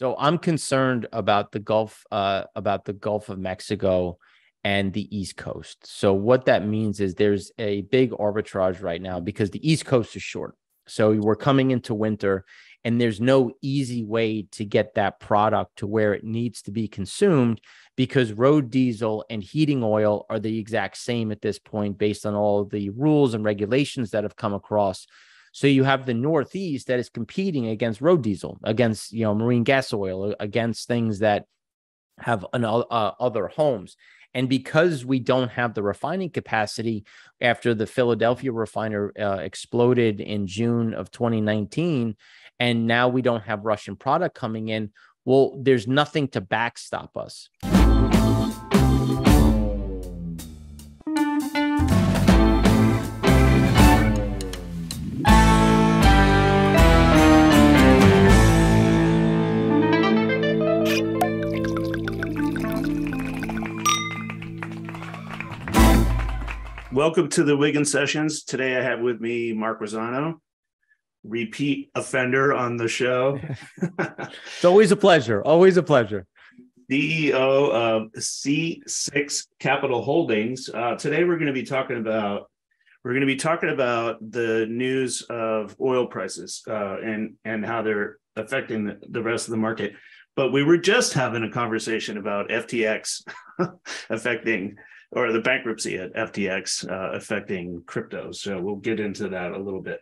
So I'm concerned about the Gulf, uh, about the Gulf of Mexico and the East Coast. So what that means is there's a big arbitrage right now because the East Coast is short. So we're coming into winter and there's no easy way to get that product to where it needs to be consumed because road diesel and heating oil are the exact same at this point based on all the rules and regulations that have come across so you have the Northeast that is competing against road diesel, against you know marine gas oil, against things that have an, uh, other homes. And because we don't have the refining capacity after the Philadelphia refiner uh, exploded in June of 2019, and now we don't have Russian product coming in, well, there's nothing to backstop us. Welcome to the Wiggin Sessions. Today I have with me Mark Rossano, repeat offender on the show. it's always a pleasure. Always a pleasure. CEO of C6 Capital Holdings. Uh, today we're going to be talking about we're going to be talking about the news of oil prices uh, and and how they're affecting the, the rest of the market. But we were just having a conversation about FTX affecting or the bankruptcy at FTX uh, affecting crypto. So we'll get into that a little bit.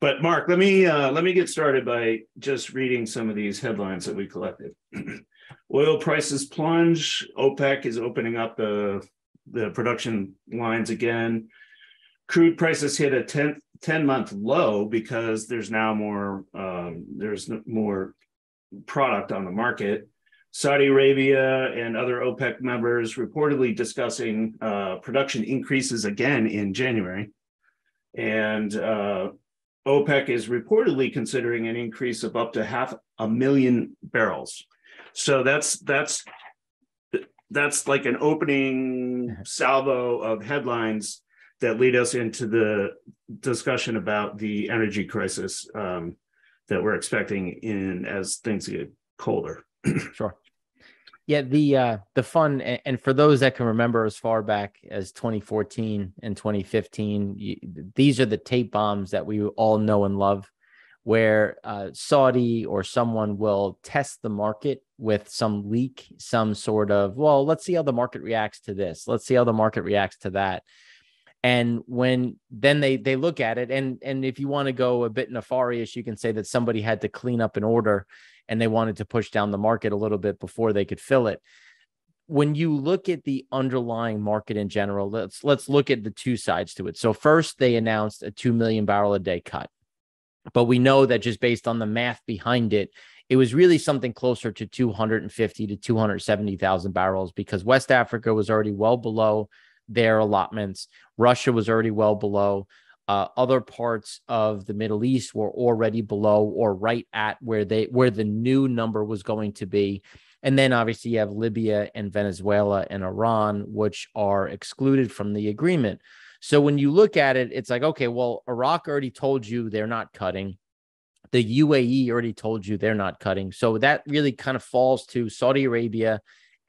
But Mark, let me uh, let me get started by just reading some of these headlines that we collected. Oil prices plunge. OPEC is opening up the the production lines again. Crude prices hit a 10, 10 month low because there's now more um, there's more product on the market. Saudi Arabia and other OPEC members reportedly discussing uh, production increases again in January. And uh, OPEC is reportedly considering an increase of up to half a million barrels. So that's that's that's like an opening salvo of headlines that lead us into the discussion about the energy crisis um, that we're expecting in as things get colder. sure. Yeah, the uh the fun and for those that can remember as far back as 2014 and 2015, you, these are the tape bombs that we all know and love where uh, Saudi or someone will test the market with some leak, some sort of, well, let's see how the market reacts to this. Let's see how the market reacts to that. And when then they they look at it, and and if you want to go a bit nefarious, you can say that somebody had to clean up an order and they wanted to push down the market a little bit before they could fill it. When you look at the underlying market in general let's let's look at the two sides to it. So first they announced a 2 million barrel a day cut. But we know that just based on the math behind it it was really something closer to 250 to 270,000 barrels because West Africa was already well below their allotments Russia was already well below uh, other parts of the Middle East were already below or right at where they where the new number was going to be. And then obviously you have Libya and Venezuela and Iran, which are excluded from the agreement. So when you look at it, it's like, okay, well, Iraq already told you they're not cutting. The UAE already told you they're not cutting. So that really kind of falls to Saudi Arabia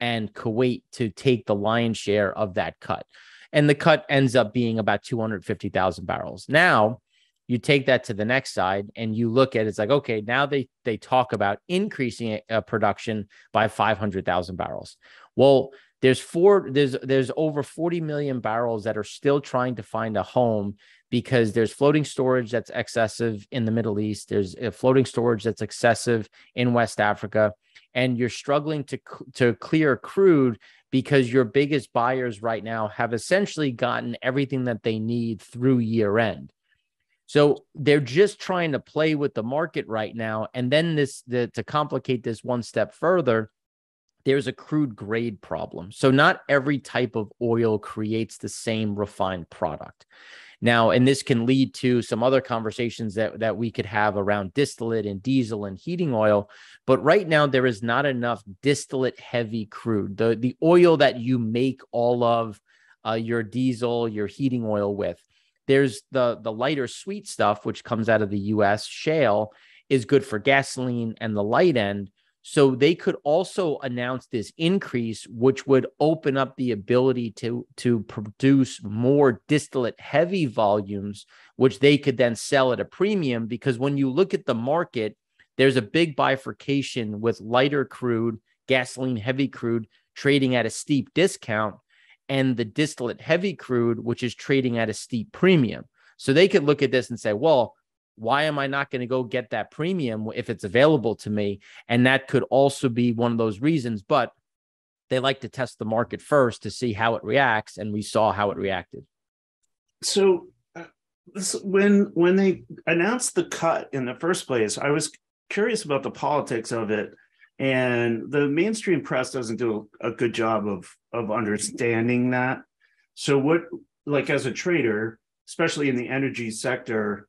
and Kuwait to take the lion's share of that cut and the cut ends up being about 250,000 barrels. Now, you take that to the next side and you look at it, it's like okay now they they talk about increasing a, a production by 500,000 barrels. Well, there's four there's there's over 40 million barrels that are still trying to find a home because there's floating storage that's excessive in the Middle East, there's a floating storage that's excessive in West Africa and you're struggling to to clear crude because your biggest buyers right now have essentially gotten everything that they need through year end. So they're just trying to play with the market right now. And then this the, to complicate this one step further, there's a crude grade problem. So not every type of oil creates the same refined product. Now, and this can lead to some other conversations that, that we could have around distillate and diesel and heating oil. But right now, there is not enough distillate heavy crude, the, the oil that you make all of uh, your diesel, your heating oil with. There's the, the lighter sweet stuff, which comes out of the US. Shale is good for gasoline and the light end. So they could also announce this increase, which would open up the ability to, to produce more distillate heavy volumes, which they could then sell at a premium. Because when you look at the market, there's a big bifurcation with lighter crude, gasoline heavy crude trading at a steep discount, and the distillate heavy crude, which is trading at a steep premium. So they could look at this and say, well, why am I not going to go get that premium if it's available to me? And that could also be one of those reasons. But they like to test the market first to see how it reacts. And we saw how it reacted. So uh, this, when when they announced the cut in the first place, I was curious about the politics of it. And the mainstream press doesn't do a, a good job of of understanding that. So what like as a trader, especially in the energy sector,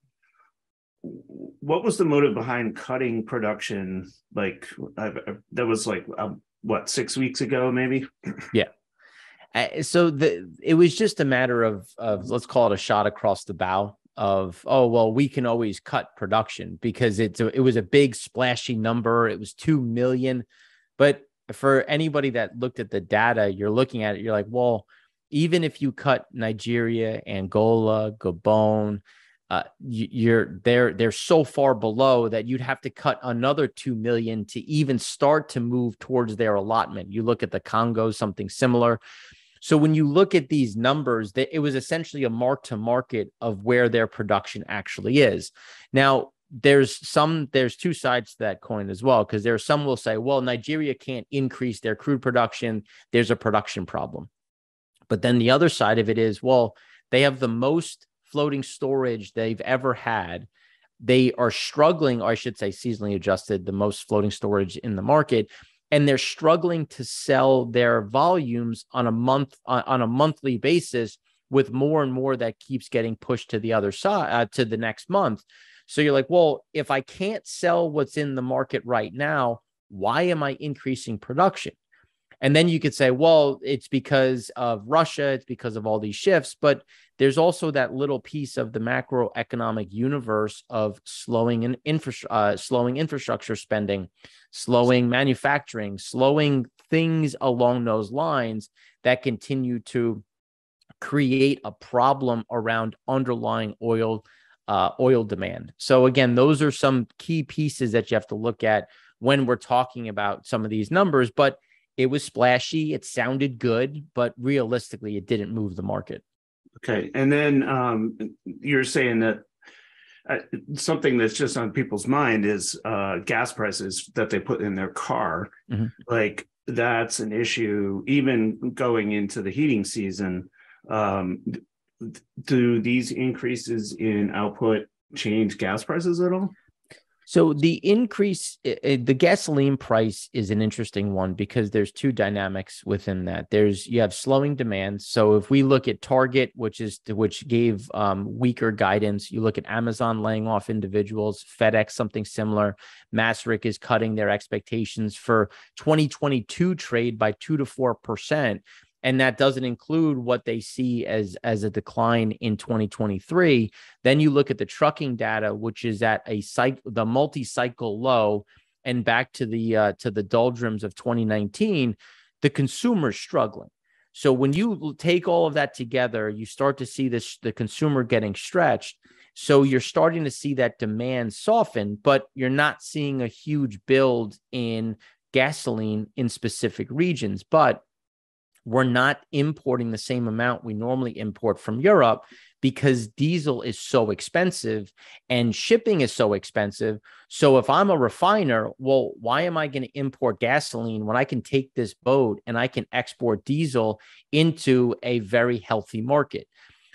what was the motive behind cutting production? Like I, I, that was like um, what six weeks ago maybe? Yeah. Uh, so the it was just a matter of of let's call it a shot across the bow of oh well we can always cut production because it's a, it was a big splashy number. It was 2 million. But for anybody that looked at the data you're looking at it you're like well even if you cut Nigeria Angola Gabon uh, you're they're they're so far below that you'd have to cut another two million to even start to move towards their allotment. You look at the Congo, something similar. So when you look at these numbers, it was essentially a mark to market of where their production actually is. Now there's some there's two sides to that coin as well because there are some will say well nigeria can't increase their crude production there's a production problem but then the other side of it is well they have the most floating storage they've ever had. They are struggling, or I should say, seasonally adjusted, the most floating storage in the market. And they're struggling to sell their volumes on a month on a monthly basis with more and more that keeps getting pushed to the other side uh, to the next month. So you're like, well, if I can't sell what's in the market right now, why am I increasing production? And then you could say, well, it's because of Russia, it's because of all these shifts. But there's also that little piece of the macroeconomic universe of slowing in infra- uh, slowing infrastructure spending, slowing manufacturing, slowing things along those lines that continue to create a problem around underlying oil uh, oil demand. So again, those are some key pieces that you have to look at when we're talking about some of these numbers. But it was splashy, it sounded good, but realistically, it didn't move the market. Okay, and then um, you're saying that uh, something that's just on people's mind is uh, gas prices that they put in their car. Mm-hmm. Like that's an issue, even going into the heating season. Um, do these increases in output change gas prices at all? So the increase, the gasoline price is an interesting one because there's two dynamics within that. There's you have slowing demand. So if we look at Target, which is which gave um, weaker guidance, you look at Amazon laying off individuals, FedEx something similar. Maersk is cutting their expectations for 2022 trade by two to four percent and that doesn't include what they see as as a decline in 2023 then you look at the trucking data which is at a cycle the multi-cycle low and back to the uh, to the doldrums of 2019 the consumer's struggling. So when you take all of that together you start to see this the consumer getting stretched. So you're starting to see that demand soften but you're not seeing a huge build in gasoline in specific regions. But we're not importing the same amount we normally import from Europe because diesel is so expensive and shipping is so expensive. So if I'm a refiner, well, why am I going to import gasoline when I can take this boat and I can export diesel into a very healthy market?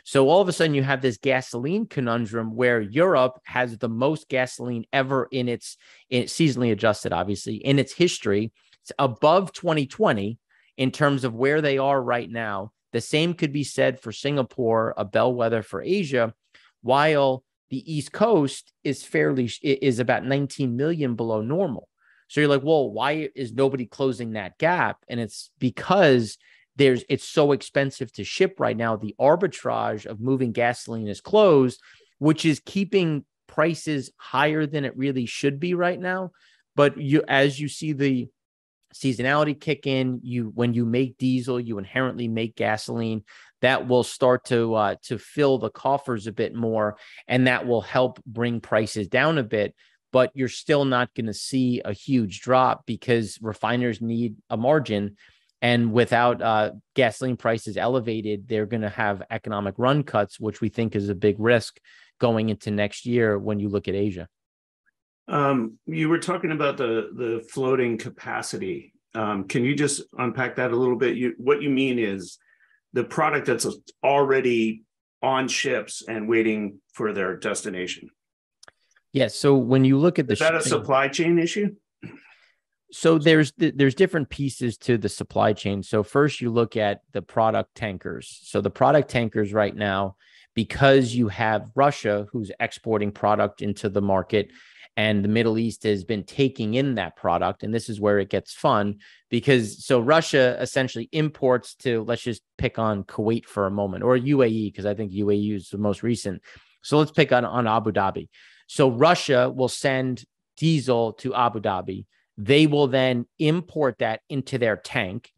So all of a sudden you have this gasoline conundrum where Europe has the most gasoline ever in its in seasonally adjusted, obviously, in its history. It's above 2020 in terms of where they are right now. The same could be said for Singapore, a bellwether for Asia, while the East Coast is fairly is about 19 million below normal. So you're like, well, why is nobody closing that gap? And it's because there's it's so expensive to ship right now. The arbitrage of moving gasoline is closed, which is keeping prices higher than it really should be right now. But you, as you see the seasonality kick in, you when you make diesel, you inherently make gasoline. That will start to uh, to fill the coffers a bit more, and that will help bring prices down a bit. But you're still not going to see a huge drop because refiners need a margin and without uh, gasoline prices elevated, they're going to have economic run cuts, which we think is a big risk going into next year when you look at Asia. Um, you were talking about the the floating capacity. Um, can you just unpack that a little bit? You, what you mean is the product that's already on ships and waiting for their destination. Yes. Yeah, so when you look at the is that shipping, a supply chain issue? so there's there's different pieces to the supply chain so first you look at the product tankers so the product tankers right now because you have russia who's exporting product into the market and the middle east has been taking in that product and this is where it gets fun because so russia essentially imports to let's just pick on kuwait for a moment or uae because i think uae is the most recent so let's pick on, on abu dhabi so russia will send diesel to abu dhabi they will then import that into their tank.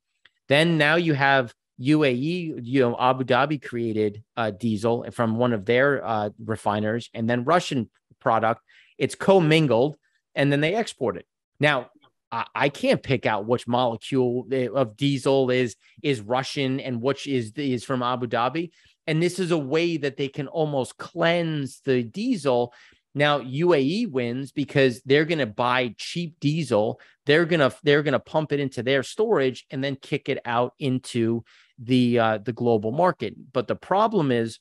Then now you have UAE, you know, Abu Dhabi created uh, diesel from one of their uh, refiners, and then Russian product. It's commingled, and then they export it. Now, I, can't pick out which molecule of diesel is is Russian and which is is from Abu Dhabi. And this is a way that they can almost cleanse the diesel now UAE wins because they're going to buy cheap diesel. They're going to they're to pump it into their storage and then kick it out into the uh, the global market. But the problem is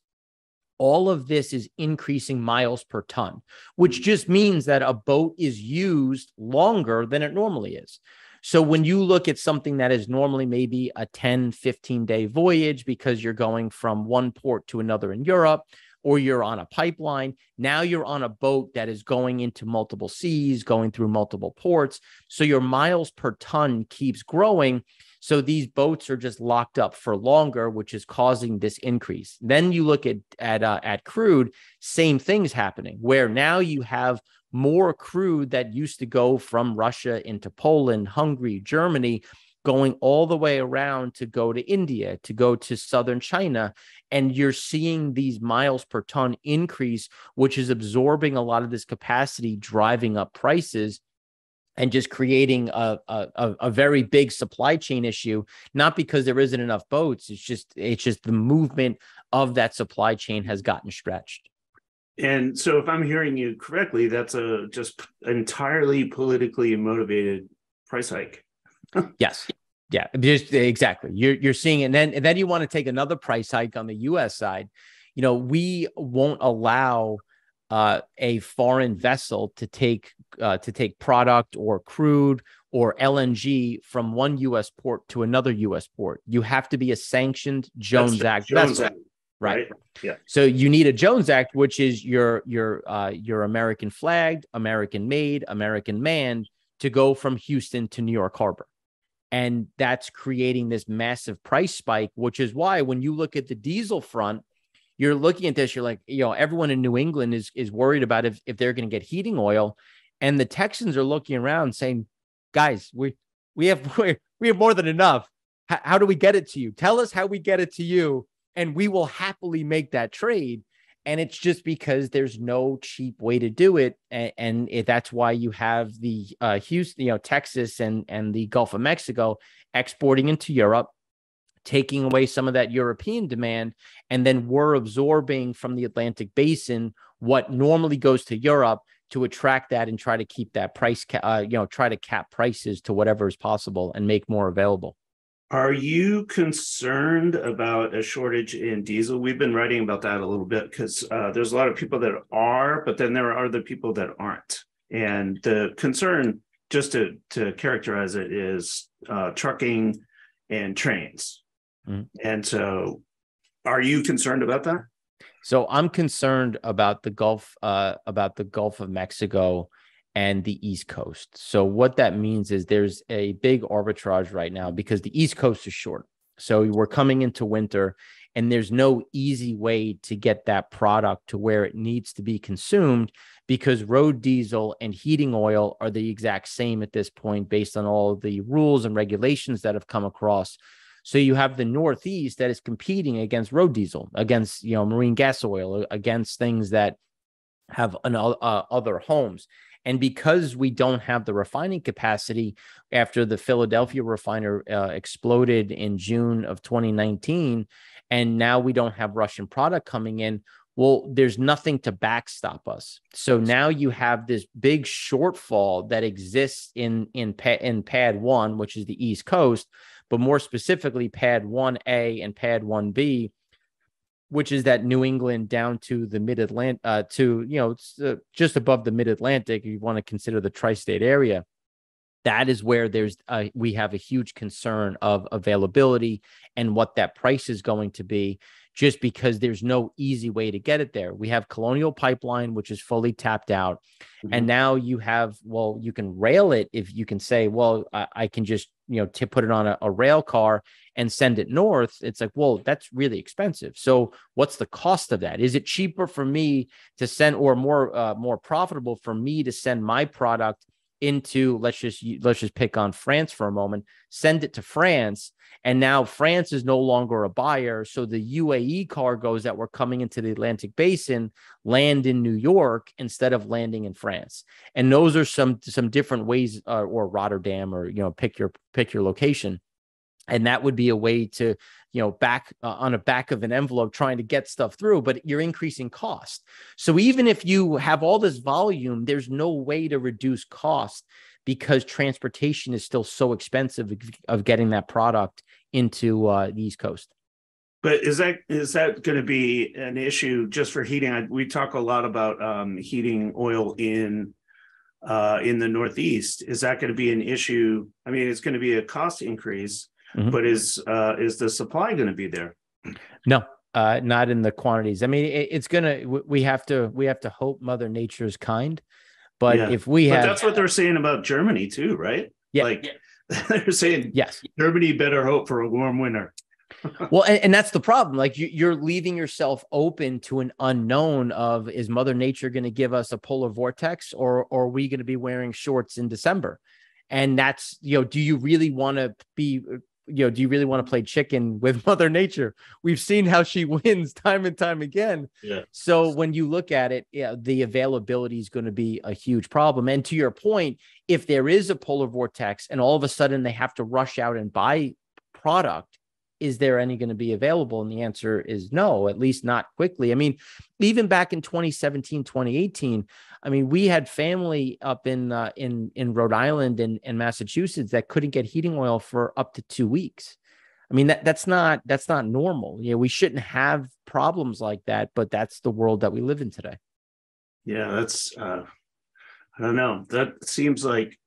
all of this is increasing miles per ton, which mm. just means that a boat is used longer than it normally is. So when you look at something that is normally maybe a 10, 15 day voyage because you're going from one port to another in Europe, or you're on a pipeline. Now you're on a boat that is going into multiple seas, going through multiple ports. So your miles per ton keeps growing. So these boats are just locked up for longer, which is causing this increase. Then you look at at uh, at crude, same things happening, where now you have more crude that used to go from Russia into Poland, Hungary, Germany going all the way around to go to India, to go to southern China. And you're seeing these miles per ton increase, which is absorbing a lot of this capacity, driving up prices and just creating a, a, a very big supply chain issue not because there isn't enough boats it's just it's just the movement of that supply chain has gotten stretched and so if i'm hearing you correctly that's a just entirely politically motivated price hike yes. Yeah, just exactly. You're you're seeing it. And then and then you want to take another price hike on the US side. You know, we won't allow uh, a foreign vessel to take uh, to take product or crude or LNG from one U.S. port to another U.S. port. You have to be a sanctioned Jones Act Jones vessel. Act. Right. right. Yeah. So you need a Jones Act, which is your your uh, your American flagged, American made, American manned to go from Houston to New York Harbor. And that's creating this massive price spike, which is why when you look at the diesel front, you're looking at this, you're like, you know, everyone in New England is is worried about if, if they're going to get heating oil. And the Texans are looking around saying, guys, we we have we have more than enough. H- how do we get it to you? Tell us how we get it to you, and we will happily make that trade and it's just because there's no cheap way to do it and, and it, that's why you have the uh, houston you know texas and and the gulf of mexico exporting into europe taking away some of that european demand and then we're absorbing from the atlantic basin what normally goes to europe to attract that and try to keep that price ca- uh, you know try to cap prices to whatever is possible and make more available are you concerned about a shortage in diesel? We've been writing about that a little bit because uh, there's a lot of people that are, but then there are other people that aren't. And the concern, just to to characterize it, is uh, trucking and trains. Mm-hmm. And so, are you concerned about that? So I'm concerned about the Gulf, uh, about the Gulf of Mexico and the East Coast. So what that means is there's a big arbitrage right now because the East Coast is short. So we're coming into winter and there's no easy way to get that product to where it needs to be consumed because road diesel and heating oil are the exact same at this point based on all the rules and regulations that have come across. So you have the Northeast that is competing against road diesel, against you know marine gas oil, against things that have an, uh, other homes. And because we don't have the refining capacity after the Philadelphia refiner uh, exploded in June of 2019, and now we don't have Russian product coming in, well, there's nothing to backstop us. So now you have this big shortfall that exists in in in PADD 1, which is the East Coast, but more specifically PADD 1A and PADD 1B which is that New England down to the mid Atlantic, uh, to you know, uh, just above the mid Atlantic. You want to consider the tri-state area. That is where there's a, we have a huge concern of availability and what that price is going to be just because there's no easy way to get it there. We have Colonial Pipeline, which is fully tapped out. Mm-hmm. And now you have, well, you can rail it if you can say, well, I, I can just, you know, to put it on a, a rail car and send it north. It's like, well, that's really expensive. So what's the cost of that? Is it cheaper for me to send or more, uh, more profitable for me to send my product into let's just let's just pick on France for a moment send it to France and now France is no longer a buyer. So the UAE cargoes that were coming into the Atlantic basin land in New York instead of landing in France. And those are some some different ways uh, or Rotterdam or you know pick your pick your location and that would be a way to you know back uh, on a back of an envelope trying to get stuff through but you're increasing cost. So even if you have all this volume there's no way to reduce cost because transportation is still so expensive of getting that product into uh, the east coast. But is that is that going to be an issue just for heating? I, we talk a lot about um, heating oil in uh, in the northeast. Is that going to be an issue? I mean it's going to be a cost increase mm-hmm. but is uh, is the supply going to be there? No, uh, not in the quantities. I mean, it, it's gonna. We have to. We have to hope Mother Nature is kind. But yeah. if we but have, that's what they're saying about Germany too, right? Yeah. Like yeah. they're saying, yes, Germany better hope for a warm winter. well, and, and, that's the problem. Like you, you're leaving yourself open to an unknown of is Mother Nature going to give us a polar vortex, or, or are we going to be wearing shorts in December? And that's you know, do you really want to be you know, do you really want to play chicken with Mother Nature? We've seen how she wins time and time again. Yeah. So when you look at it, yeah, the availability is going to be a huge problem. And to your point, if there is a polar vortex and all of a sudden they have to rush out and buy product, is there any going to be available? And the answer is no, at least not quickly. I mean, even back in 2017, 2018, I mean, we had family up in uh, in in Rhode Island and, and Massachusetts that couldn't get heating oil for up to two weeks. I mean, that that's not that's not normal. You know, we shouldn't have problems like that, but that's the world that we live in today. Yeah, that's uh I don't know. That seems like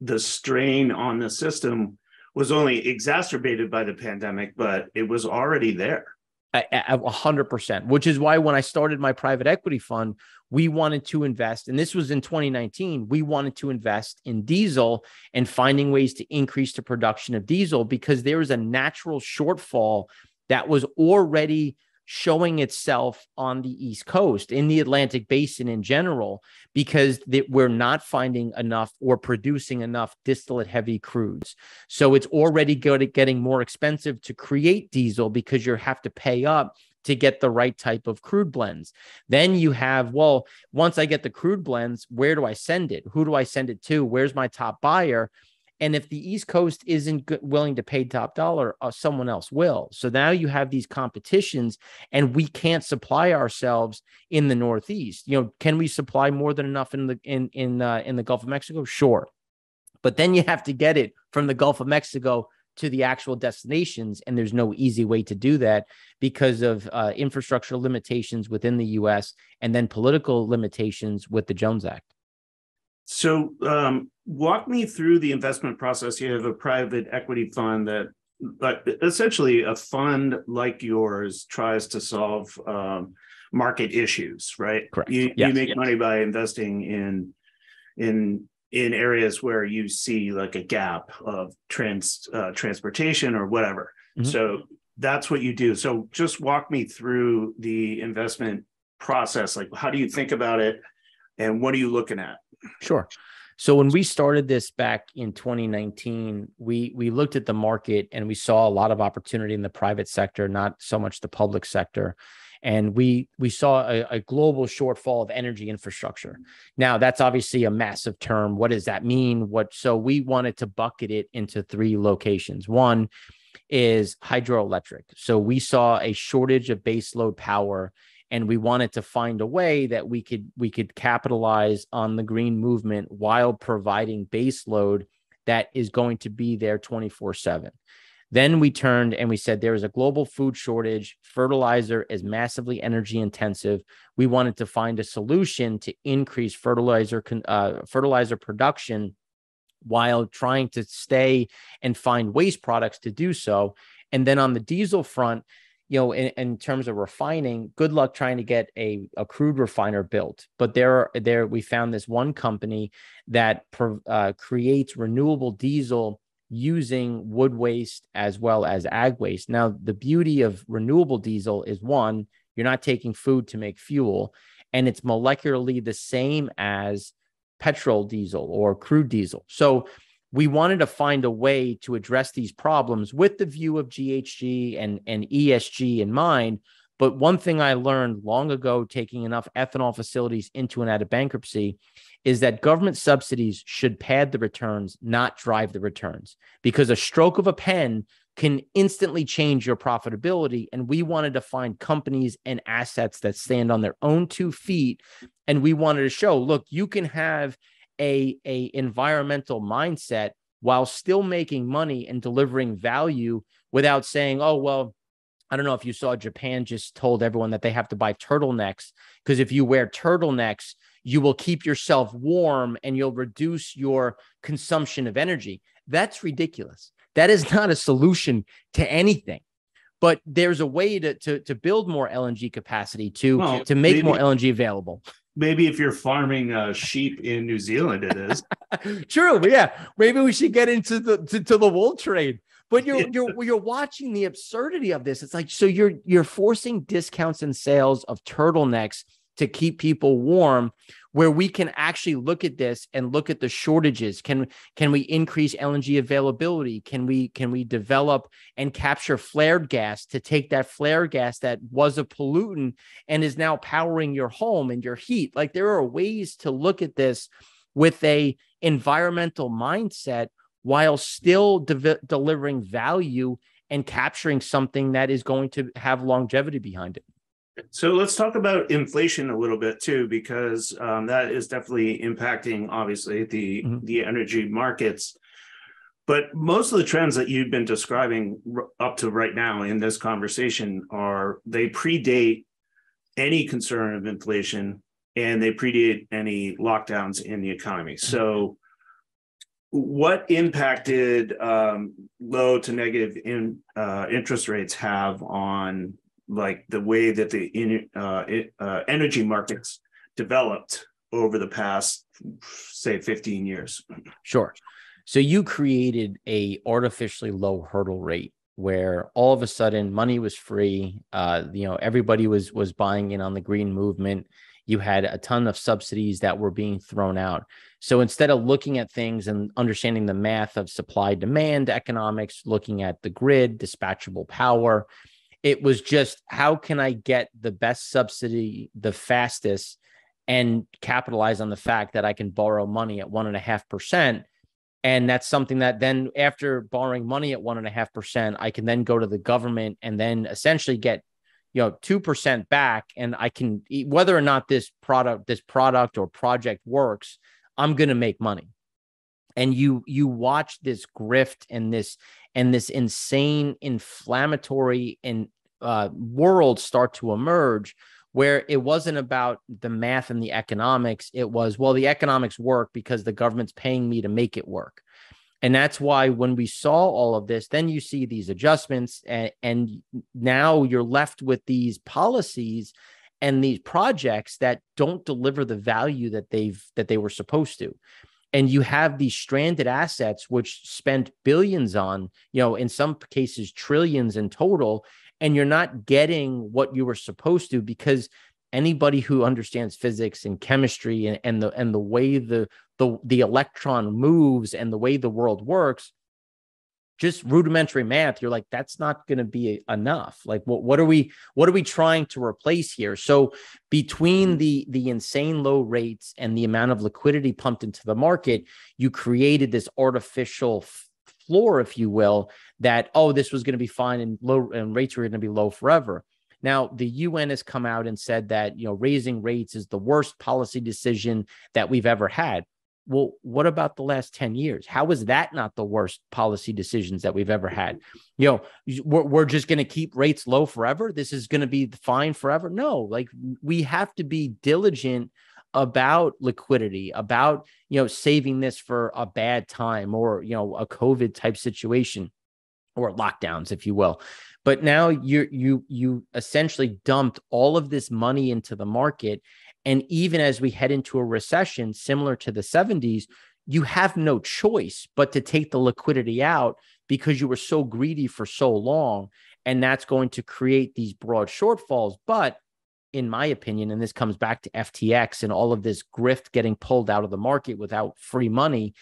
the strain on the system was only exacerbated by the pandemic, but it was already there. A hundred percent, which is why when I started my private equity fund, we wanted to invest, and this was in 2019. We wanted to invest in diesel and finding ways to increase the production of diesel because there was a natural shortfall that was already showing itself on the East Coast, in the Atlantic Basin in general, because we're not finding enough or producing enough distillate heavy crudes. So it's already getting more expensive to create diesel because you have to pay up to get the right type of crude blends. Then you have, well, once I get the crude blends, where do I send it? Who do I send it to? Where's my top buyer? And if the East Coast isn't willing to pay top dollar, uh, someone else will. So now you have these competitions, and we can't supply ourselves in the Northeast. You know, can we supply more than enough in the in in uh, in the Gulf of Mexico? Sure, but then you have to get it from the Gulf of Mexico to the actual destinations, and there's no easy way to do that because of uh, infrastructure limitations within the U.S. and then political limitations with the Jones Act. So, um, walk me through the investment process. You have a private equity fund that, essentially, a fund like yours tries to solve um, market issues, right? Correct. You, yes, you make yes. money by investing in in in areas where you see like a gap of trans uh, transportation or whatever. Mm-hmm. So that's what you do. So just walk me through the investment process. Like, how do you think about it? and what are you looking at? Sure. So when we started this back in 2019, we we looked at the market and we saw a lot of opportunity in the private sector, not so much the public sector. And we we saw a, a global shortfall of energy infrastructure. Now that's obviously a massive term. What does that mean? What so we wanted to bucket it into three locations. One is hydroelectric. So we saw a shortage of baseload power and we wanted to find a way that we could we could capitalize on the green movement while providing baseload that is going to be there 24/7 then we turned and we said there is a global food shortage. Fertilizer is massively energy intensive. We wanted to find a solution to increase fertilizer uh, fertilizer production while trying to stay and find waste products to do so. And then on the diesel front you know, in, in, terms of refining, good luck trying to get a, a crude refiner built. But there, are there we found this one company that uh, creates renewable diesel using wood waste as well as ag waste. Now, the beauty of renewable diesel is one, you're not taking food to make fuel, and it's molecularly the same as petrol diesel or crude diesel. So we wanted to find a way to address these problems with the view of GHG and, and ESG in mind. But one thing I learned long ago, taking enough ethanol facilities into and out of bankruptcy, is that government subsidies should pad the returns, not drive the returns, because a stroke of a pen can instantly change your profitability. And we wanted to find companies and assets that stand on their own two feet. And we wanted to show look, you can have a, a environmental mindset while still making money and delivering value without saying, oh, well, I don't know if you saw Japan just told everyone that they have to buy turtlenecks because if you wear turtlenecks, you will keep yourself warm and you'll reduce your consumption of energy. That's ridiculous. That is not a solution to anything. But there's a way to to, to build more LNG capacity to well, to make maybe, more LNG available maybe if you're farming uh, sheep in New Zealand, it is true. Yeah, maybe we should get into the to, to the wool trade. But you're you're you're watching the absurdity of this. It's like so you're you're forcing discounts and sales of turtlenecks to keep people warm where we can actually look at this and look at the shortages. Can can we increase LNG availability? Can we can we develop and capture flared gas to take that flare gas that was a pollutant and is now powering your home and your heat? Like there are ways to look at this with a environmental mindset while still de- delivering value and capturing something that is going to have longevity behind it so let's talk about inflation a little bit too, because um, that is definitely impacting, obviously, the mm-hmm. the energy markets. But most of the trends that you've been describing up to right now in this conversation are they predate any concern of inflation and they predate any lockdowns in the economy. So, what impact did um, low to negative in, uh, interest rates have on like the way that the in, uh, it, uh, energy markets developed over the past say 15 years? Sure. So you created a artificially low hurdle rate where all of a sudden money was free uh, you know everybody was was buying in on the green movement. You had a ton of subsidies that were being thrown out so instead of looking at things and understanding the math of supply demand economics looking at the grid dispatchable power it was just how can I get the best subsidy the fastest and capitalize on the fact that I can borrow money at one and a half percent. And that's something that then after borrowing money at one and a half percent, I can then go to the government and then essentially get you know 2% back and i can whether or not this product this product or project works i'm going to make money. And you you watch this grift and this and this insane inflammatory and uh, world start to emerge where it wasn't about the math and the economics. It was well the economics work because the government's paying me to make it work. And that's why when we saw all of this then you see these adjustments and, and now you're left with these policies and these projects that don't deliver the value that they've that they were supposed to. And you have these stranded assets which spent billions on you know in some cases trillions in total and you're not getting what you were supposed to because anybody who understands physics and chemistry and, and the and the way the the the electron moves and the way the world works just rudimentary math you're like that's not going to be enough. Like what, what are we what are we trying to replace here? So between mm-hmm. the the insane low rates and the amount of liquidity pumped into the market you created this artificial floor if you will that oh this was going to be fine and low and rates were going to be low forever. Now, the UN has come out and said that, you know, raising rates is the worst policy decision that we've ever had. Well, what about the last 10 years? How is that not the worst policy decisions that we've ever had? You know, we're, we're just going to keep rates low forever. This is going to be fine forever. No, like we have to be diligent about liquidity, about, you know, saving this for a bad time or, you know, a COVID type situation or lockdowns, if you will. But now you you you essentially dumped all of this money into the market and even as we head into a recession similar to the 70s, you have no choice but to take the liquidity out because you were so greedy for so long. And that's going to create these broad shortfalls. But in my opinion, and this comes back to FTX and all of this grift getting pulled out of the market without free money,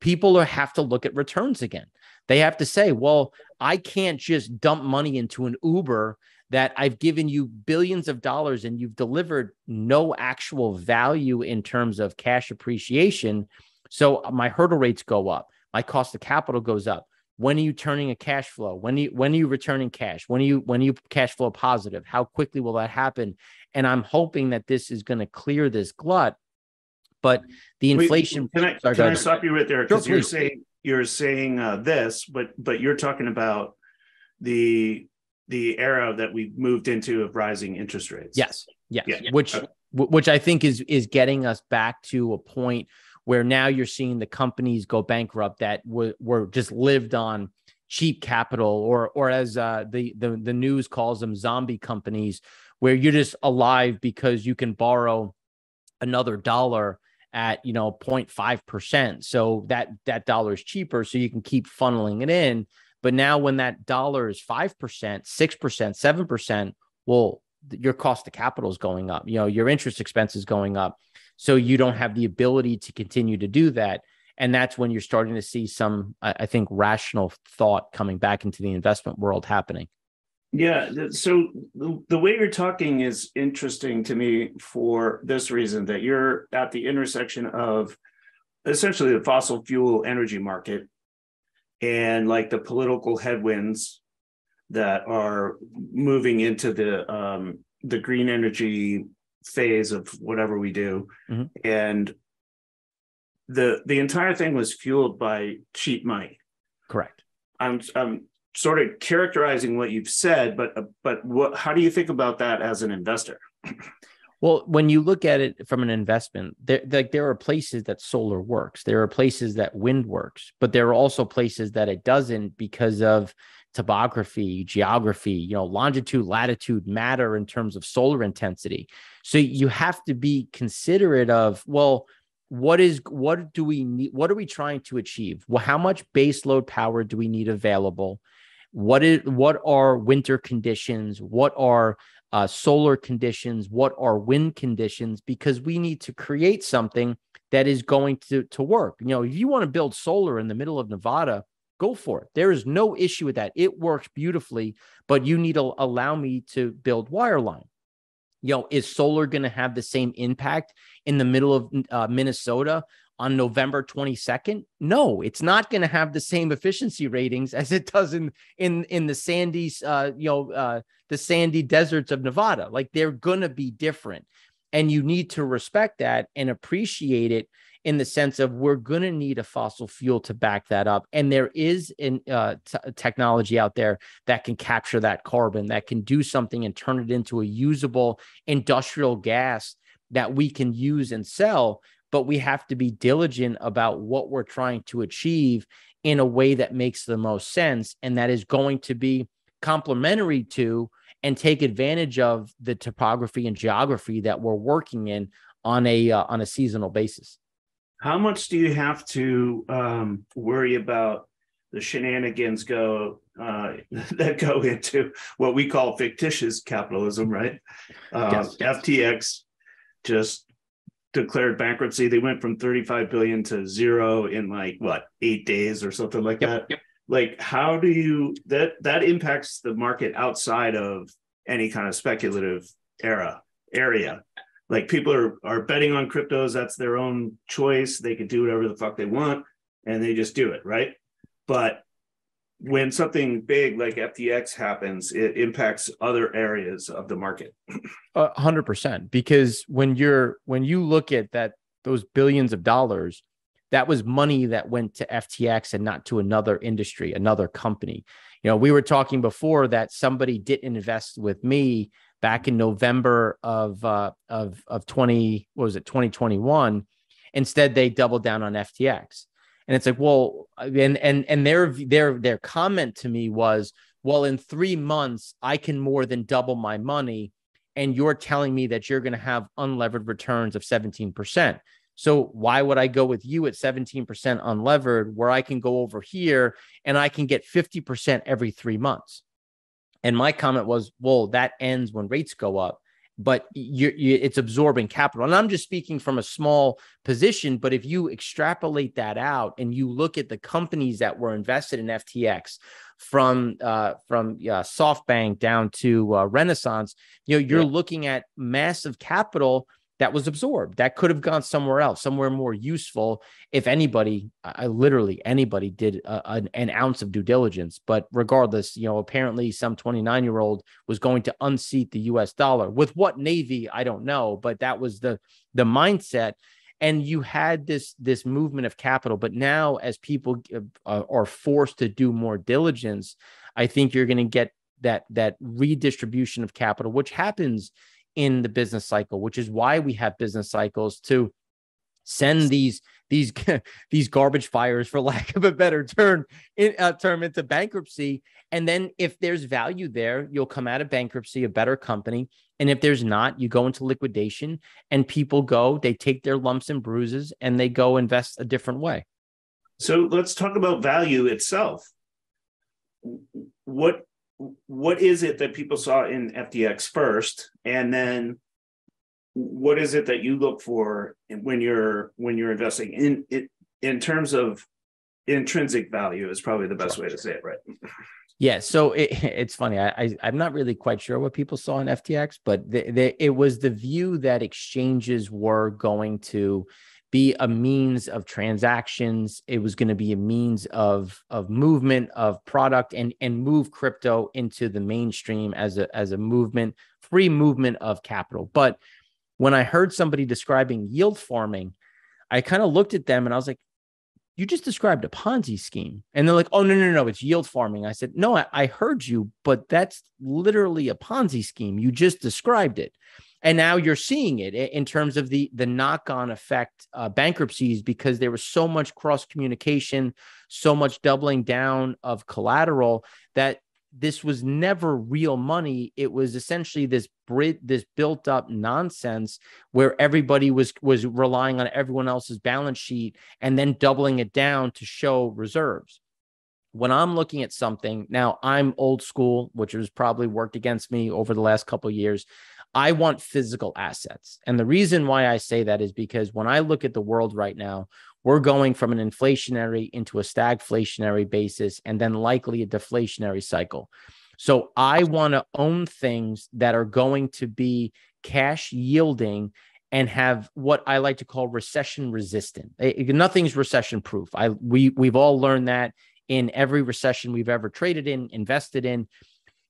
people have to look at returns again. They have to say, well, I can't just dump money into an Uber that I've given you billions of dollars and you've delivered no actual value in terms of cash appreciation. So my hurdle rates go up, my cost of capital goes up. When are you turning a cash flow? When are you when are you returning cash? When are you when are you cash flow positive? How quickly will that happen? And I'm hoping that this is going to clear this glut. But the inflation. Wait, can I, sorry, can I stop you right there? Because sure, you're saying you're saying uh, this, but but you're talking about the the era that we moved into of rising interest rates. Yes. Yes. Yeah. Which okay. which I think is is getting us back to a point where now you're seeing the companies go bankrupt that were, were just lived on cheap capital or or as uh, the, the the news calls them zombie companies where you're just alive because you can borrow another dollar at you know 0.5% so that that dollar is cheaper so you can keep funneling it in but now when that dollar is 5%, 6%, 7%, well, your cost of capital is going up. You know, your interest expense is going up. So you don't have the ability to continue to do that. And that's when you're starting to see some, I think, rational thought coming back into the investment world happening. Yeah. So the way you're talking is interesting to me for this reason that you're at the intersection of essentially the fossil fuel energy market and like the political headwinds that are moving into the um, the green energy phase of whatever we do, mm-hmm. and the the entire thing was fueled by cheap money. Correct. I'm I'm sort of characterizing what you've said, but but what how do you think about that as an investor? Well, when you look at it from an investment, there like there are places that solar works, there are places that wind works, but there are also places that it doesn't because of topography, geography, you know, longitude, latitude matter in terms of solar intensity. So you have to be considerate of, well, what is what do we need what are we trying to achieve? Well, how much base load power do we need available? What is what are winter conditions? What are uh, solar conditions, what are wind conditions, because we need to create something that is going to, to work. You know, if you want to build solar in the middle of Nevada, go for it. There is no issue with that. It works beautifully, but you need to allow me to build wireline. You know, is solar going to have the same impact in the middle of uh, Minnesota on November 22nd? No, it's not going to have the same efficiency ratings as it does in in in the sandy uh, you know uh, the sandy deserts of Nevada. Like they're going to be different. And you need to respect that and appreciate it in the sense of we're going to need a fossil fuel to back that up. And there is an uh, t- technology out there that can capture that carbon, that can do something and turn it into a usable industrial gas that we can use and sell but we have to be diligent about what we're trying to achieve in a way that makes the most sense and that is going to be complementary to and take advantage of the topography and geography that we're working in on a uh, on a seasonal basis how much do you have to um, worry about the shenanigans go uh, that go into what we call fictitious capitalism, right? Uh, yes, yes. FTX just declared bankruptcy. They went from 35 billion to zero in like what eight days or something like yep, that. Yep. Like, how do you that that impacts the market outside of any kind of speculative era area? Like people are are betting on cryptos. That's their own choice. They can do whatever the fuck they want, and they just do it, right? But when something big like FTX happens, it impacts other areas of the market. A hundred percent. Because when you're when you look at that those billions of dollars, that was money that went to FTX and not to another industry, another company. You know, we were talking before that somebody didn't invest with me back in November of uh, of of twenty what was it twenty twenty one. Instead, they doubled down on FTX. And it's like, well, and and and their their their comment to me was, well, in three months I can more than double my money, and you're telling me that you're going to have unlevered returns of 17%. So why would I go with you at 17% unlevered where I can go over here and I can get 50% every three months? And my comment was, well, that ends when rates go up but you, you, it's absorbing capital. And I'm just speaking from a small position, but if you extrapolate that out and you look at the companies that were invested in FTX, from uh, from uh, SoftBank down to uh, Renaissance, you know, you're yeah. looking at massive capital that was absorbed. That could have gone somewhere else somewhere more useful if anybody i literally anybody did a, an, an, ounce of due diligence. But regardless you know apparently some 29 year old was going to unseat the us dollar. With what navy i don't know but that was the the mindset. And you had this this movement of capital. But now as people uh, are forced to do more diligence i think you're going to get that that redistribution of capital which happens in the business cycle, which is why we have business cycles to send these these these garbage fires, for lack of a better term, in, uh, term into bankruptcy. And then if there's value there, you'll come out of bankruptcy a better company. And if there's not, you go into liquidation, and people go, they take their lumps and bruises, and they go invest a different way. So let's talk about value itself. What what is it that people saw in FTX first, and then what is it that you look for when you're when you're investing in it in terms of intrinsic value is probably the best way to say it, right? Yeah, so it, it's funny. I, I am not really quite sure what people saw in FTX, but the, the, it was the view that exchanges were going to be a means of transactions. It was going to be a means of of movement of product and and move crypto into the mainstream as a as a movement, free movement of capital. But when I heard somebody describing yield farming, I kind of looked at them and I was like, you just described a Ponzi scheme. And they're like, oh, no, no, no, it's yield farming. I said, no, I, I heard you, but that's literally a Ponzi scheme. You just described it and now you're seeing it in terms of the the knock-on effect uh, bankruptcies because there was so much cross communication so much doubling down of collateral that this was never real money it was essentially this this built up nonsense where everybody was was relying on everyone else's balance sheet and then doubling it down to show reserves when I'm looking at something now, I'm old school, which has probably worked against me over the last couple years. I want physical assets. And the reason why I say that is because when I look at the world right now, we're going from an inflationary into a stagflationary basis and then likely a deflationary cycle. So I want to own things that are going to be cash yielding and have what I like to call recession resistant. Eh, eh, nothing's recession proof. I we we've all learned that in every recession we've ever traded in, invested in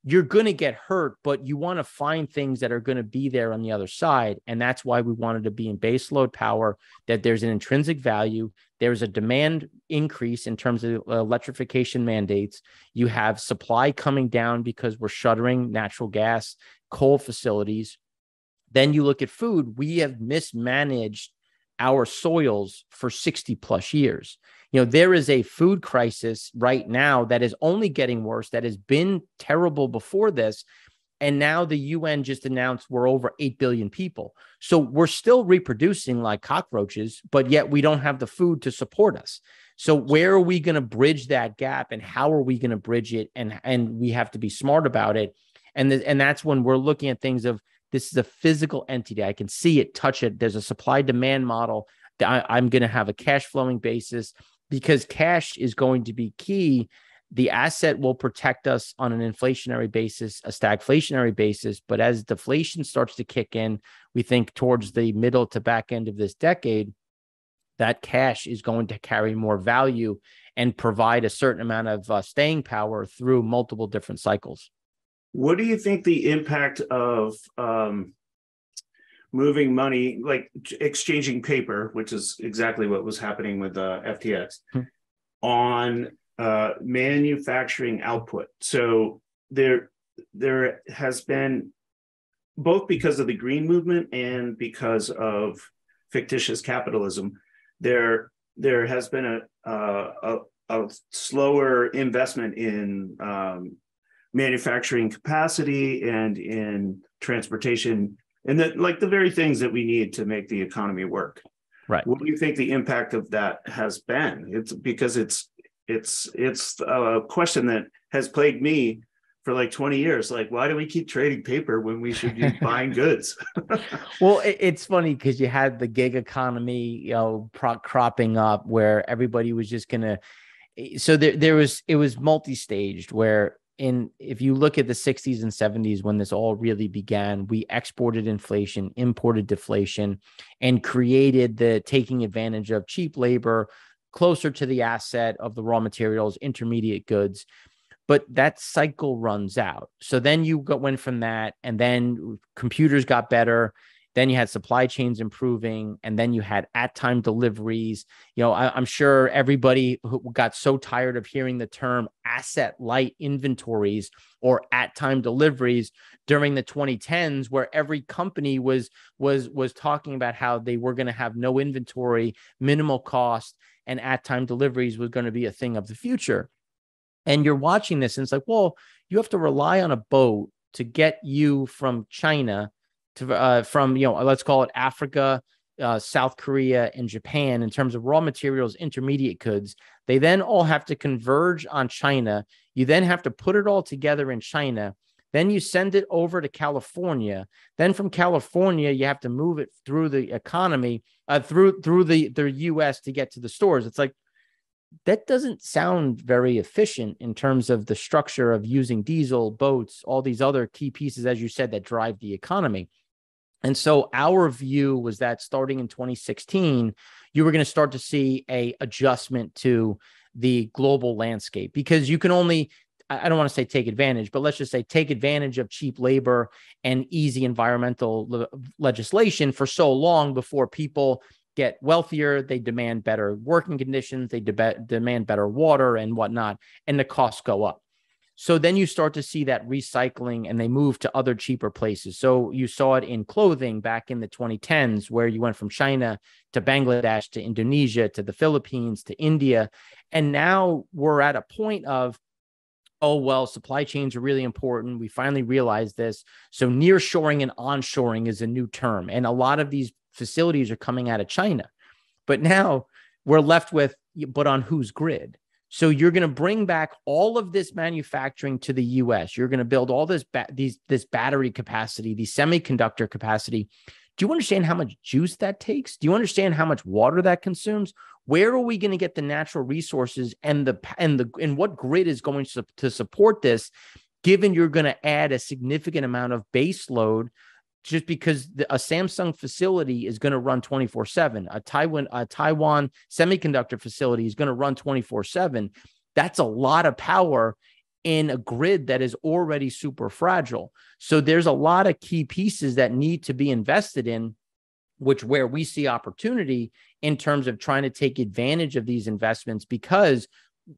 you're going to get hurt, but you want to find things that are going to be there on the other side. And that's why we wanted to be in base load power, that there's an intrinsic value. There's a demand increase in terms of uh, electrification mandates. You have supply coming down because we're shuttering natural gas, coal facilities. Then you look at food, we have mismanaged our soils for 60 plus years you know there is a food crisis right now that is only getting worse that has been terrible before this And now the UN just announced we're over 8 billion people. So we're still reproducing like cockroaches, but yet we don't have the food to support us. So where are we going to bridge that gap and how are we going to bridge it? And, and we have to be smart about it. And, and that's when we're looking at things of this is a physical entity. I can see it, touch it. There's a supply demand model. I, I'm going to have a cash flowing basis because cash is going to be key. The asset will protect us on an inflationary basis, a stagflationary basis. But as deflation starts to kick in, we think towards the middle to back end of this decade, that cash is going to carry more value and provide a certain amount of uh, staying power through multiple different cycles. What do you think the impact of um, moving money, like exchanging paper, which is exactly what was happening with uh, FTX, hmm. on uh, manufacturing output? So there, there has been both because of the green movement and because of fictitious capitalism, there there has been a a, a slower investment in um, manufacturing capacity and in transportation and that like the very things that we need to make the economy work. Right. What do you think the impact of that has been? It's because it's it's it's a question that has plagued me for like 20 years. Like why do we keep trading paper when we should be buying goods? Well it's funny because you had the gig economy you know pro- cropping up where everybody was just gonna eh, so there, there was it was multi-staged where in if you look at the 60s and 70s when this all really began we exported inflation imported deflation and created the taking advantage of cheap labor closer to the asset of the raw materials intermediate goods. But that cycle runs out. So then you got, went from that and then computers got better then you had supply chains improving, and then you had at time deliveries. You know, I, am sure everybody who got so tired of hearing the term asset light inventories or at time deliveries during the 2010s, where every company was was was talking about how they were going to have no inventory, minimal cost, and at time deliveries was going to be a thing of the future. And you're watching this, and it's like, well, you have to rely on a boat to get you from China to uh, from you know let's call it Africa, uh, South Korea, and Japan in terms of raw materials, intermediate goods. They then all have to converge on China. You then have to put it all together in China. Then you send it over to California. Then from California, you have to move it through the economy, uh, through through the the U.S. to get to the stores. It's like that doesn't sound very efficient in terms of the structure of using diesel, boats, all these other key pieces, as you said, that drive the economy. And so our view was that starting in 2016, you were going to start to see a adjustment to the global landscape because you can only I don't want to say take advantage, but let's just say take advantage of cheap labor and easy environmental le- legislation for so long before people get wealthier. They demand better working conditions, they de- demand better water and whatnot, and the costs go up. So then you start to see that recycling and they move to other cheaper places. So you saw it in clothing back in the 2010s, where you went from China to Bangladesh to Indonesia to the Philippines to India. And now we're at a point of, oh, well, supply chains are really important. We finally realized this. So nearshoring and onshoring is a new term. And a lot of these facilities are coming out of China. But now we're left with, but on whose grid? So you're going to bring back all of this manufacturing to the US. You're going to build all this ba- these this battery capacity, these semiconductor capacity. Do you understand how much juice that takes? Do you understand how much water that consumes? Where are we going to get the natural resources and the and the and what grid is going to, to support this given you're going to add a significant amount of base load just because the, a Samsung facility is going to run 24 7, a Taiwan, a Taiwan semiconductor facility is going to run 24 7. That's a lot of power in a grid that is already super fragile. So there's a lot of key pieces that need to be invested in, which where we see opportunity in terms of trying to take advantage of these investments because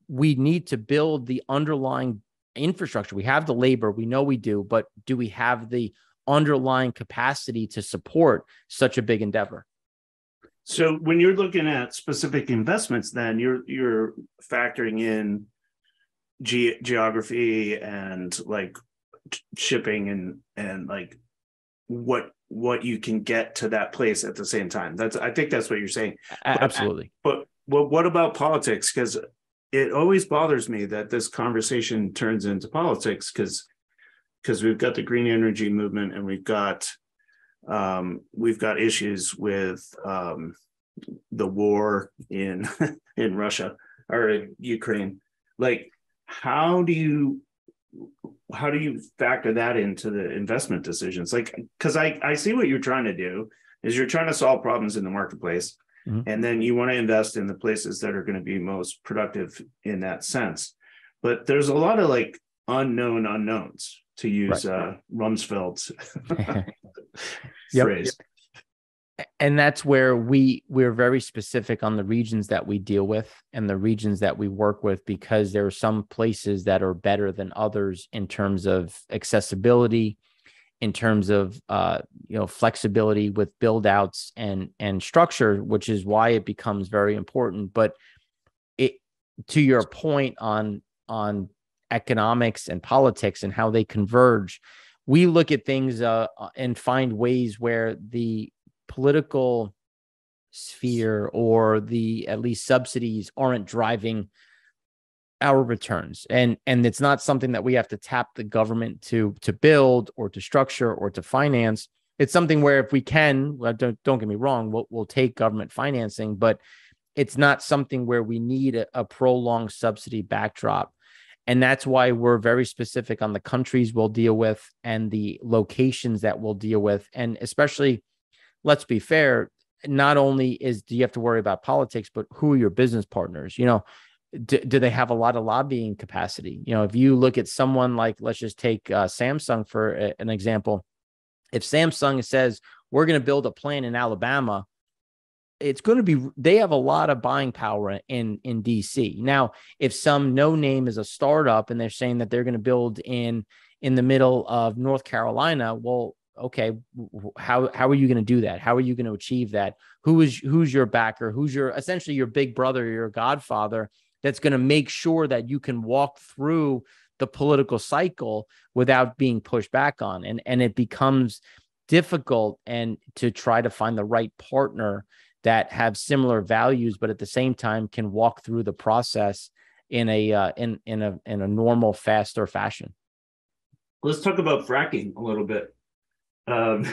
we need to build the underlying infrastructure. We have the labor, we know we do, but do we have the underlying capacity to support such a big endeavor. So when you're looking at specific investments, then you're you're factoring in ge- geography and like shipping and and like what what you can get to that place at the same time. That's I think that's what you're saying. Uh, absolutely. But but what about politics? Because it always bothers me that this conversation turns into politics because because we've got the green energy movement and we've got um, we've got issues with um, the war in in Russia or in Ukraine. Like, how do you how do you factor that into the investment decisions? Like, because I I see what you're trying to do is you're trying to solve problems in the marketplace, mm-hmm. and then you want to invest in the places that are going to be most productive in that sense. But there's a lot of like unknown unknowns to use right. uh, Rumsfeld's phrase. Yep and that's where we we're very specific on the regions that we deal with and the regions that we work with because there are some places that are better than others in terms of accessibility in terms of uh, you know flexibility with build outs and and structure which is why it becomes very important but it to your point on on economics and politics and how they converge we look at things uh, and find ways where the political sphere or the at least subsidies aren't driving our returns. And and it's not something that we have to tap the government to to build or to structure or to finance. It's something where if we can well, don't, don't get me wrong we'll, we'll take government financing but it's not something where we need a, a prolonged subsidy backdrop and that's why we're very specific on the countries we'll deal with and the locations that we'll deal with and especially let's be fair, not only is do you have to worry about politics, but who are your business partners? You know, do, do they have a lot of lobbying capacity? You know, if you look at someone like, let's just take uh, Samsung for a, an example. If Samsung says we're going to build a plant in Alabama, it's going to be they have a lot of buying power in in DC. Now, if some no name is a startup and they're saying that they're going to build in in the middle of North Carolina, well, okay how how are you going to do that? How are you going to achieve that? Who is who's your backer? Who's your essentially your big brother your godfather that's going to make sure that you can walk through the political cycle without being pushed back on? And and it becomes difficult and to try to find the right partner that have similar values but at the same time can walk through the process in a uh, in in a in a normal faster fashion let's talk about fracking a little bit um,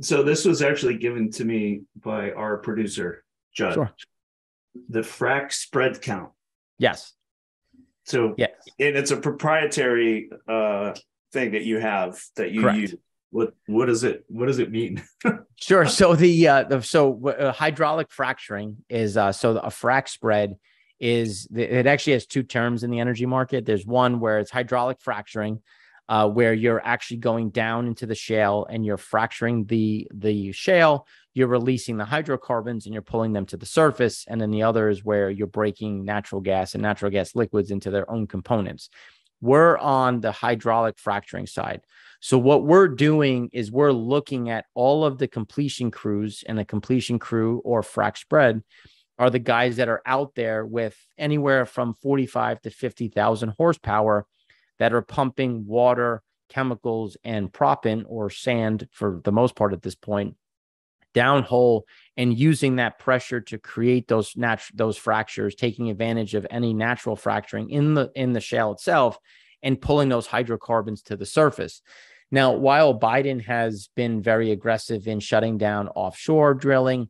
so this was actually given to me by our producer, Judd. Sure. The frac spread count. Yes. So yes. and it's a proprietary uh, thing that you have that you Correct. use. What what does it what does it mean? sure. So the uh, the so uh, hydraulic fracturing is uh, so a frac spread is it actually has two terms in the energy market. There's one where it's hydraulic fracturing, uh, where you're actually going down into the shale and you're fracturing the the shale you're releasing the hydrocarbons and you're pulling them to the surface and then the other is where you're breaking natural gas and natural gas liquids into their own components we're on the hydraulic fracturing side so what we're doing is we're looking at all of the completion crews and the completion crew or frac spread are the guys that are out there with anywhere from 45 to 50,000 horsepower that are pumping water, chemicals, and proppant or sand for the most part at this point downhole and using that pressure to create those natural those fractures taking advantage of any natural fracturing in the in the shale itself and pulling those hydrocarbons to the surface now while biden has been very aggressive in shutting down offshore drilling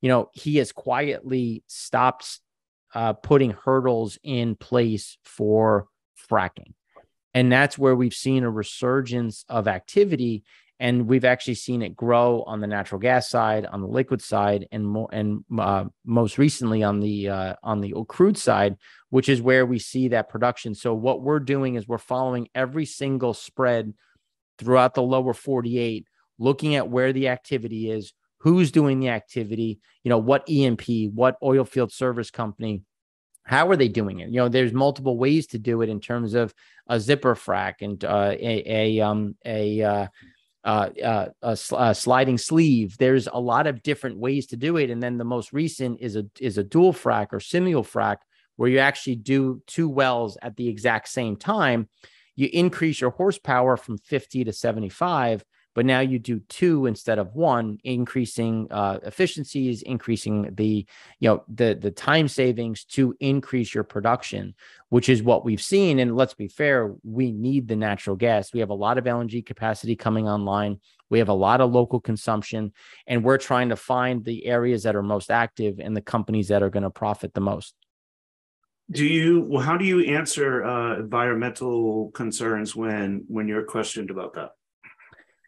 you know he has quietly stopped uh, putting hurdles in place for fracking and that's where we've seen a resurgence of activity. And we've actually seen it grow on the natural gas side, on the liquid side, and more, and uh, most recently on the uh, on the crude side, which is where we see that production. So what we're doing is we're following every single spread throughout the lower 48, looking at where the activity is, who's doing the activity, you know, what E&P, what oil field service company, how are they doing it? You know, there's multiple ways to do it in terms of a zipper frac and uh, a a um a uh, uh, uh, a, a, sliding sleeve. There's a lot of different ways to do it, and then the most recent is a is a dual frac or simul frac, where you actually do two wells at the exact same time, you increase your horsepower from 50 to 75 but now you do two instead of one increasing uh, efficiencies increasing the you know the the time savings to increase your production which is what we've seen. And let's be fair we need the natural gas. We have a lot of lng capacity coming online. We have a lot of local consumption and we're trying to find the areas that are most active and the companies that are going to profit the most do you well how do you answer uh, environmental concerns when when you're questioned about that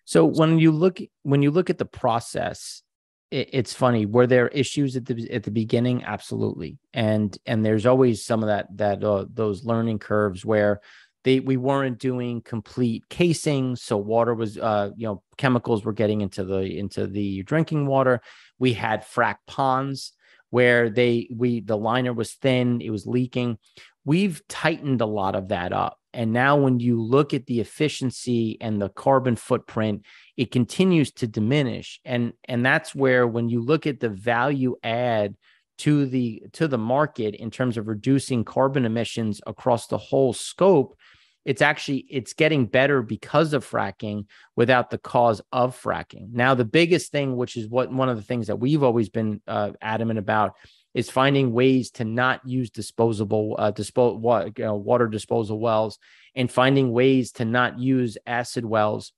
so when you look when you look at the process, it, it's funny. Were there issues at the at the beginning? Absolutely, and and there's always some of that that uh, those learning curves where they we weren't doing complete casing, so water was uh you know chemicals were getting into the into the drinking water. We had frac ponds where they we the liner was thin, it was leaking. We've tightened a lot of that up and now, when you look at the efficiency and the carbon footprint, it continues to diminish. And, and that's where, when you look at the value add to the to the market in terms of reducing carbon emissions across the whole scope, it's actually it's getting better because of fracking without the cause of fracking. Now, the biggest thing, which is what one of the things that we've always been uh, adamant about, is finding ways to not use disposable uh, dispo- wa- water disposal wells and finding ways to not use acid wells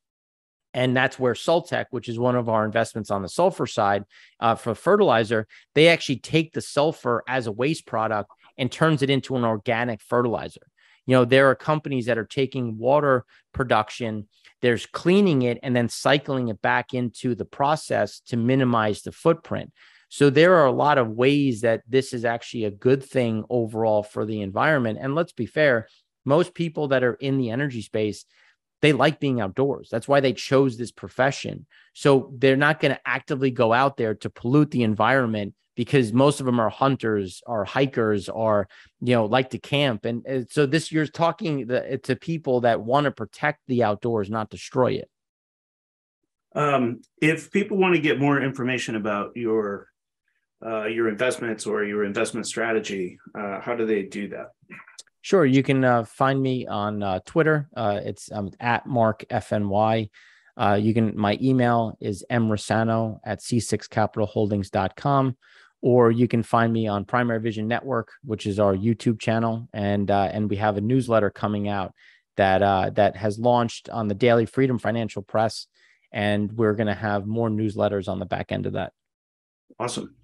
and that's where Saltec, which is one of our investments on the sulfur side uh, for fertilizer, they actually take the sulfur as a waste product and turns it into an organic fertilizer. You know, there are companies that are taking water production, there's cleaning it and then cycling it back into the process to minimize the footprint. So there are a lot of ways that this is actually a good thing overall for the environment. And let's be fair, most people that are in the energy space, they like being outdoors. That's why they chose this profession. So they're not going to actively go out there to pollute the environment because most of them are hunters or hikers or you know like to camp and so this you're talking to people that want to protect the outdoors not destroy it um, if people want to get more information about your uh, your investments or your investment strategy, uh, how do they do that? Sure. You can uh, find me on uh, Twitter. Uh, it's um, at Mark FNY. Uh, you can, my email is mrosano at c6capitalholdings.com, or you can find me on Primary Vision Network, which is our YouTube channel. And, and we have a newsletter coming out that, that has launched on the Daily Freedom Financial Press. And we're going to have more newsletters on the back end of that. Awesome.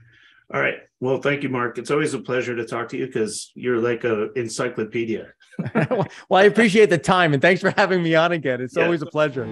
All right. Well, thank you, Mark. It's always a pleasure to talk to you because you're like a encyclopedia. well, I appreciate the time and thanks for having me on again. It's yeah. always a pleasure.